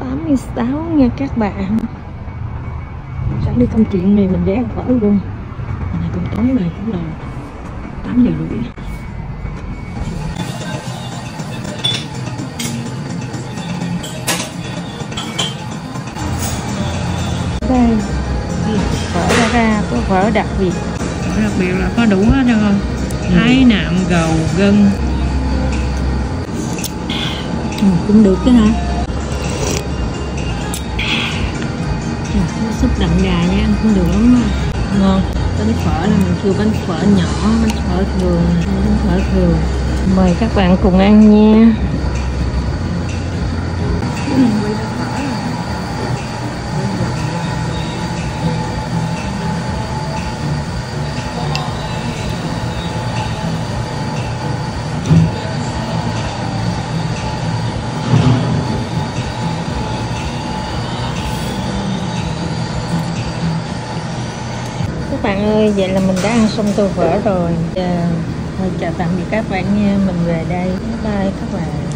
86 nha các bạn. Sẵn đi công chuyện này mình ghé ăn phở luôn. Này còn tối này cũng là 8 giờ rưỡi. Đây. Phở ra ra có phở đặc biệt. Đặc biệt là có đủ hết được không? Thái nạm gầu gân. Ừ, Cũng được cái hả đậm gà nha, ăn cũng được lắm. Ngon. Bánh phở là mình kêu bánh phở nhỏ, bánh phở thường, bánh phở thường. Mời các bạn cùng ăn nha Các bạn ơi, vậy là mình đã ăn xong tô phở rồi. Giờ, Thôi chào tạm biệt các bạn nha, mình về đây. Bye bye các bạn.